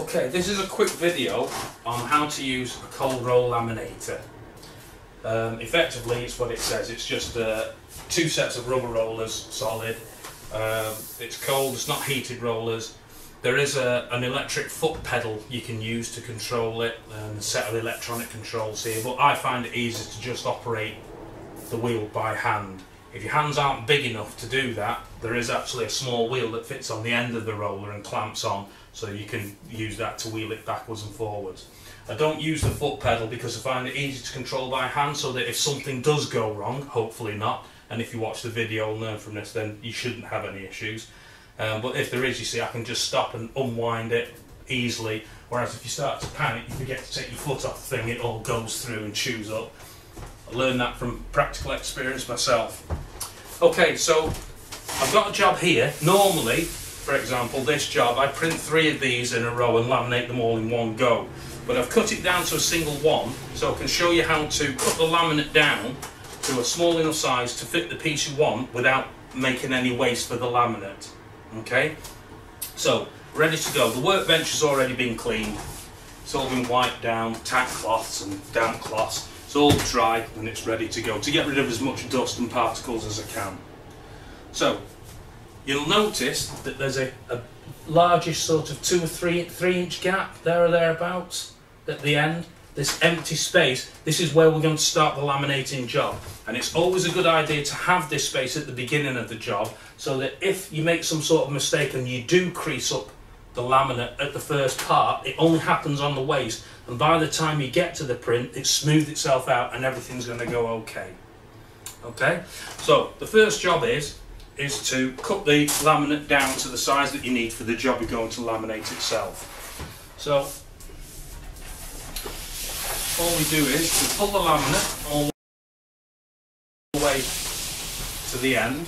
Okay, this is a quick video on how to use a cold roll laminator. Um, effectively, it's what it says. It's just uh, two sets of rubber rollers, solid. Um, it's cold, it's not heated rollers. There is a, an electric foot pedal you can use to control it and a set of electronic controls here, but I find it easier to just operate the wheel by hand. If your hands aren't big enough to do that, there is actually a small wheel that fits on the end of the roller and clamps on, so you can use that to wheel it backwards and forwards. I don't use the foot pedal because I find it easy to control by hand so that if something does go wrong, hopefully not, and if you watch the video and learn from this then you shouldn't have any issues. Um, but if there is, you see, I can just stop and unwind it easily, whereas if you start to panic, you forget to take your foot off the thing, it all goes through and chews up. I learned that from practical experience myself. Okay, so I've got a job here. Normally, for example, this job, I print three of these in a row and laminate them all in one go. But I've cut it down to a single one, so I can show you how to cut the laminate down to a small enough size to fit the piece you want without making any waste for the laminate. Okay, so ready to go. The workbench has already been cleaned. It's all been wiped down, tack cloths and damp cloths. It's all dry and it's ready to go to get rid of as much dust and particles as I can. So, you'll notice that there's a, a largish sort of two or three three inch gap there or thereabouts at the end. This empty space, this is where we're going to start the laminating job. And it's always a good idea to have this space at the beginning of the job so that if you make some sort of mistake and you do crease up the laminate at the first part, it only happens on the waste, and by the time you get to the print, it's smoothed itself out and everything's going to go okay. Okay, so the first job is is to cut the laminate down to the size that you need for the job you're going to laminate itself. So all we do is we pull the laminate all the way to the end,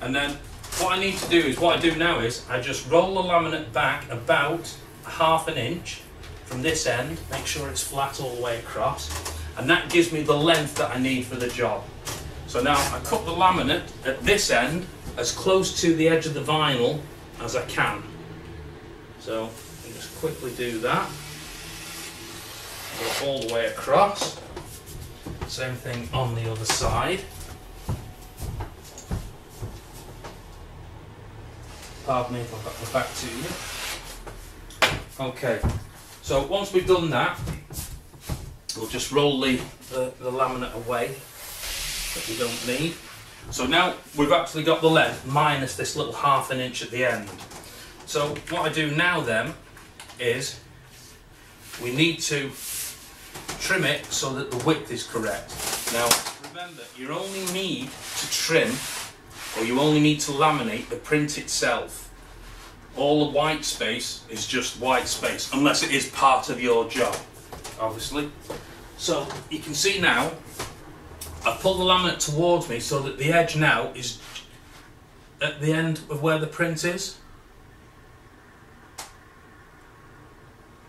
and then what I need to do is, what I do now is, I just roll the laminate back about half an inch from this end, make sure it's flat all the way across, and that gives me the length that I need for the job. So now I cut the laminate at this end as close to the edge of the vinyl as I can. So I just quickly do that. Go all the way across. Same thing on the other side. Pardon me if I've got my back to you. Okay, so once we've done that, we'll just roll the, the, the laminate away that we don't need. So now we've actually got the length minus this little half an inch at the end. So what I do now then is we need to trim it so that the width is correct. Now remember you only need to trim or you only need to laminate the print itself. All the white space is just white space, unless it is part of your job, obviously. So you can see now, I pull the laminate towards me so that the edge now is at the end of where the print is.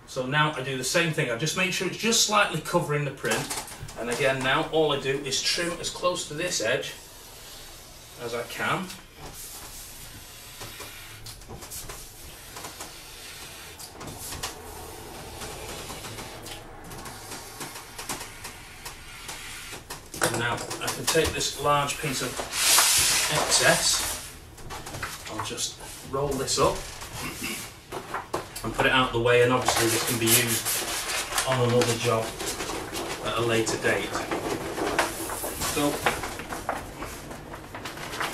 So now I do the same thing, I just make sure it's just slightly covering the print. And again now, all I do is trim as close to this edge as I can. Now I can take this large piece of excess, I'll just roll this up and put it out of the way and obviously this can be used on another job at a later date. So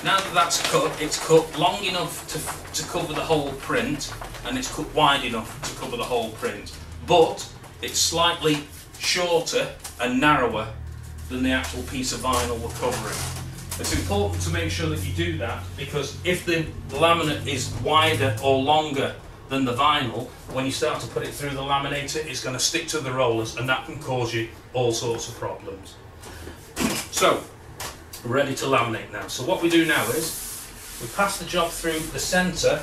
now that that's cut, it's cut long enough to, to cover the whole print and it's cut wide enough to cover the whole print. But it's slightly shorter and narrower than the actual piece of vinyl we're covering. It's important to make sure that you do that because if the laminate is wider or longer than the vinyl, when you start to put it through the laminator, it's going to stick to the rollers and that can cause you all sorts of problems. so, ready to laminate now. So what we do now is we pass the job through the centre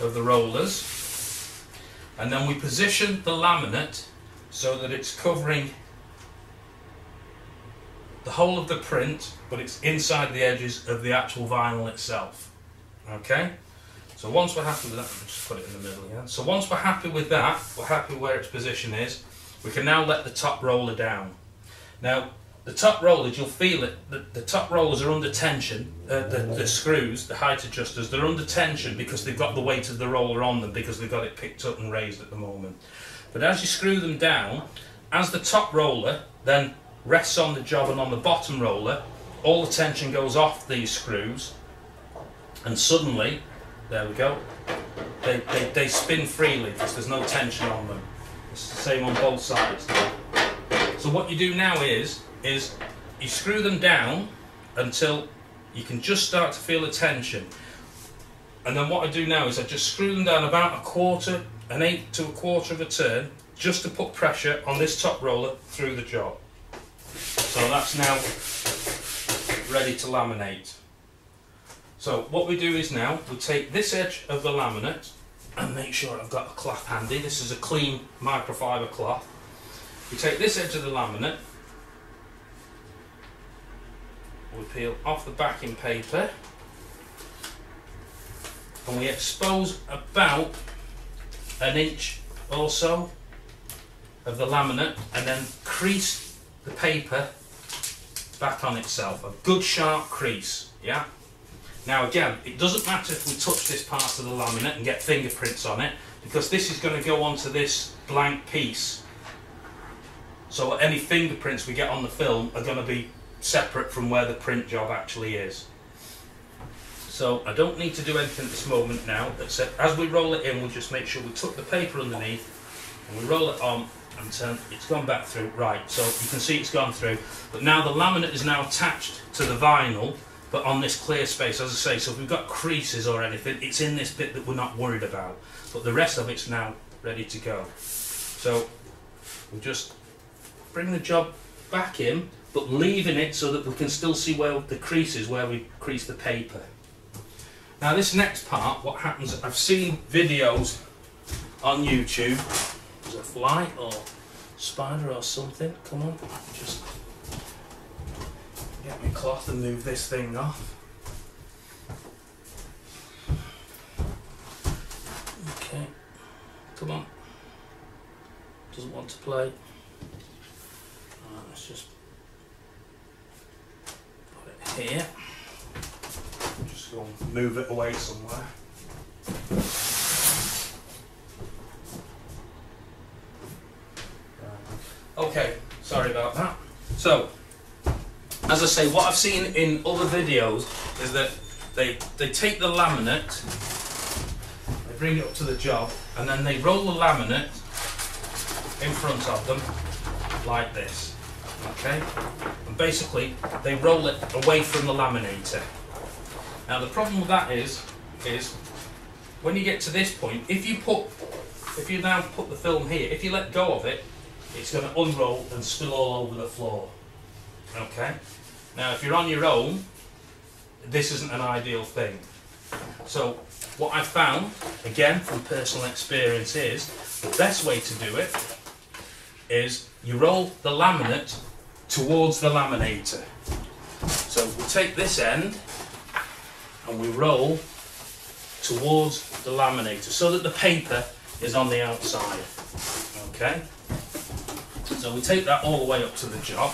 of the rollers and then we position the laminate so that it's covering the whole of the print but it's inside the edges of the actual vinyl itself. Okay? So once we're happy with that, I'll just put it in the middle again. So once we're happy with that, we're happy where its position is, we can now let the top roller down. Now, the top rollers, you'll feel it, the, the top rollers are under tension, uh, the, the screws, the height adjusters, they're under tension because they've got the weight of the roller on them because they've got it picked up and raised at the moment. But as you screw them down, as the top roller then rests on the job and on the bottom roller, all the tension goes off these screws and suddenly, there we go, they, they, they spin freely because there's no tension on them. It's the same on both sides. So what you do now is, is you screw them down until you can just start to feel the tension. And then what I do now is I just screw them down about a quarter, an eighth to a quarter of a turn, just to put pressure on this top roller through the job. So that's now ready to laminate. So what we do is now, we take this edge of the laminate and make sure I've got a cloth handy. This is a clean microfiber cloth. We take this edge of the laminate, we peel off the backing paper and we expose about an inch or so of the laminate and then crease the paper back on itself. A good sharp crease, yeah? Now again, it doesn't matter if we touch this part of the laminate and get fingerprints on it because this is going to go onto this blank piece. So any fingerprints we get on the film are going to be separate from where the print job actually is. So I don't need to do anything at this moment now, except as we roll it in, we'll just make sure we tuck the paper underneath and we roll it on and turn, it's gone back through. Right, so you can see it's gone through. But now the laminate is now attached to the vinyl, but on this clear space, as I say, so if we've got creases or anything, it's in this bit that we're not worried about. But the rest of it's now ready to go. So we'll just bring the job back in, but leaving it so that we can still see where the creases where we crease the paper. Now this next part, what happens, I've seen videos on YouTube, there's a fly or spider or something, come on, just get my cloth and move this thing off. Okay, come on, doesn't want to play. Let's just put it here. Just go and move it away somewhere. Okay, sorry about that. So, as I say, what I've seen in other videos is that they they take the laminate, they bring it up to the job, and then they roll the laminate in front of them like this. Okay? And basically they roll it away from the laminator. Now the problem with that is is when you get to this point, if you put if you now put the film here, if you let go of it, it's going to unroll and spill all over the floor. Okay? Now, if you're on your own, this isn't an ideal thing. So, what I've found, again from personal experience, is the best way to do it is you roll the laminate towards the laminator. So, we'll take this end and we roll towards the laminator so that the paper is on the outside. Okay? So we take that all the way up to the job.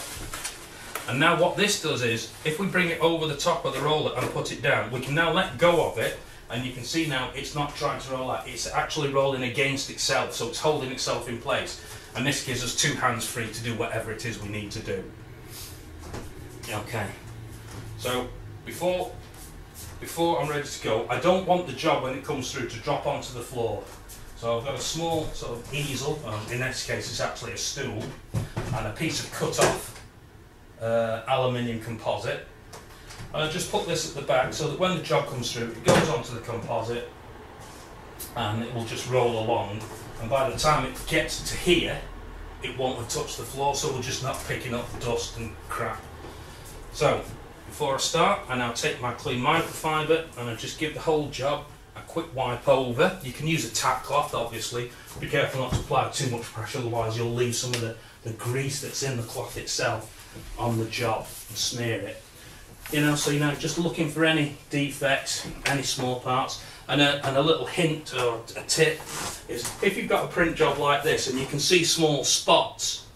And now what this does is, if we bring it over the top of the roller and put it down, we can now let go of it, and you can see now it's not trying to roll out, it's actually rolling against itself, so it's holding itself in place. And this gives us two hands free to do whatever it is we need to do. Okay. So, before, before I'm ready to go, I don't want the job when it comes through to drop onto the floor. So I've got a small sort of easel, um, in this case it's actually a stool, and a piece of cut off uh, aluminium composite. And I just put this at the back so that when the job comes through, it goes onto the composite and it will just roll along. And by the time it gets to here, it won't have touched the floor, so we're just not picking up dust and crap. So, before I start, I now take my clean microfiber and I just give the whole job a quick wipe over. You can use a tack cloth, obviously. Be careful not to apply too much pressure, otherwise you'll leave some of the, the grease that's in the cloth itself on the job and smear it. You know, so you know, just looking for any defects, any small parts. And a, and a little hint or a tip is if you've got a print job like this and you can see small spots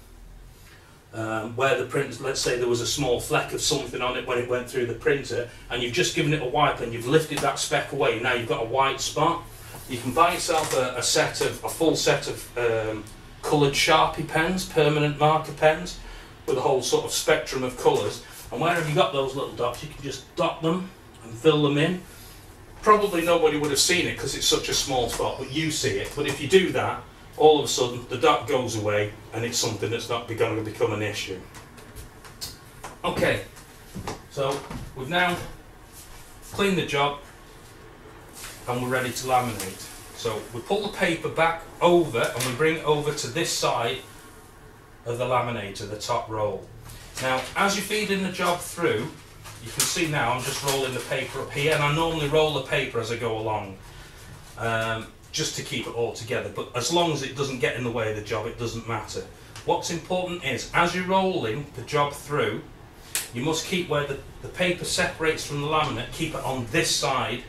um, where the print, let's say there was a small fleck of something on it when it went through the printer, and you've just given it a wipe and you've lifted that speck away, now you've got a white spot. You can buy yourself a, a set of, a full set of um, coloured Sharpie pens, permanent marker pens, with a whole sort of spectrum of colours. And wherever you got those little dots, you can just dot them and fill them in. Probably nobody would have seen it because it's such a small spot, but you see it. But if you do that, all of a sudden the dot goes away and it's something that's not going to become an issue. Okay, so we've now cleaned the job and we're ready to laminate. So we pull the paper back over and we bring it over to this side of the laminator, the top roll. Now, as you feed in the job through, you can see now I'm just rolling the paper up here and I normally roll the paper as I go along. Um, just to keep it all together. But as long as it doesn't get in the way of the job, it doesn't matter. What's important is, as you're rolling the job through, you must keep where the, the paper separates from the laminate, keep it on this side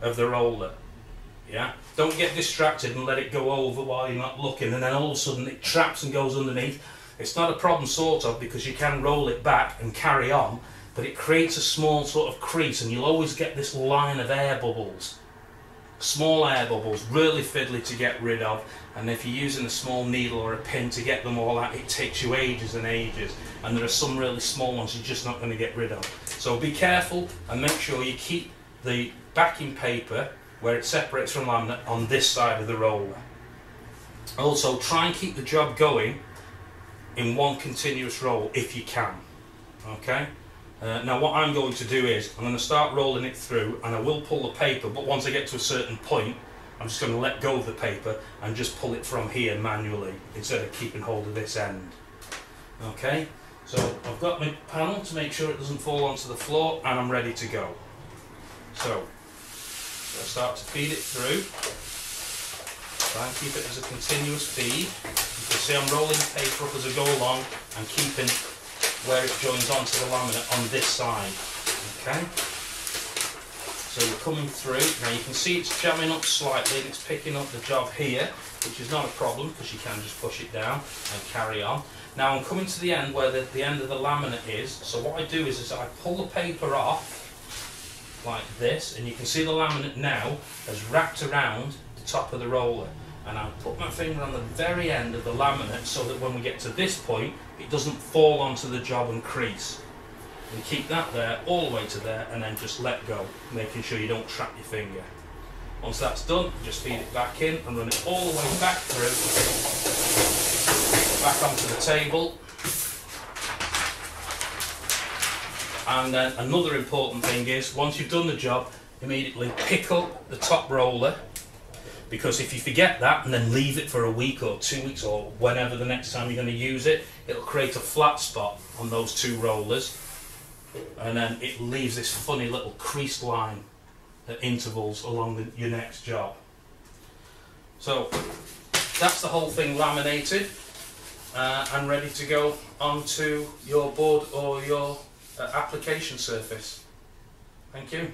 of the roller. Yeah? Don't get distracted and let it go over while you're not looking and then all of a sudden it traps and goes underneath. It's not a problem sort of because you can roll it back and carry on, but it creates a small sort of crease and you'll always get this line of air bubbles small air bubbles, really fiddly to get rid of, and if you're using a small needle or a pin to get them all out, it takes you ages and ages, and there are some really small ones you're just not going to get rid of. So be careful and make sure you keep the backing paper where it separates from laminate on this side of the roller. Also, try and keep the job going in one continuous roll if you can. Okay? Uh, now what I'm going to do is, I'm going to start rolling it through and I will pull the paper, but once I get to a certain point, I'm just going to let go of the paper and just pull it from here manually, instead of keeping hold of this end. Okay, so I've got my panel to make sure it doesn't fall onto the floor and I'm ready to go. So, I start to feed it through. Try and keep it as a continuous feed. You can see I'm rolling the paper up as I go along and keeping where it joins onto the laminate on this side. Okay. So we're coming through. Now you can see it's jamming up slightly and it's picking up the job here, which is not a problem because you can just push it down and carry on. Now I'm coming to the end where the, the end of the laminate is. So what I do is, is I pull the paper off like this and you can see the laminate now has wrapped around the top of the roller and I'll put my finger on the very end of the laminate so that when we get to this point it doesn't fall onto the job and crease. And keep that there all the way to there and then just let go, making sure you don't trap your finger. Once that's done, just feed it back in and run it all the way back through, back onto the table. And then another important thing is, once you've done the job, immediately pick up the top roller because if you forget that and then leave it for a week or two weeks or whenever the next time you're going to use it, it'll create a flat spot on those two rollers and then it leaves this funny little creased line at intervals along the, your next job. So that's the whole thing laminated uh, and ready to go onto your board or your uh, application surface. Thank you.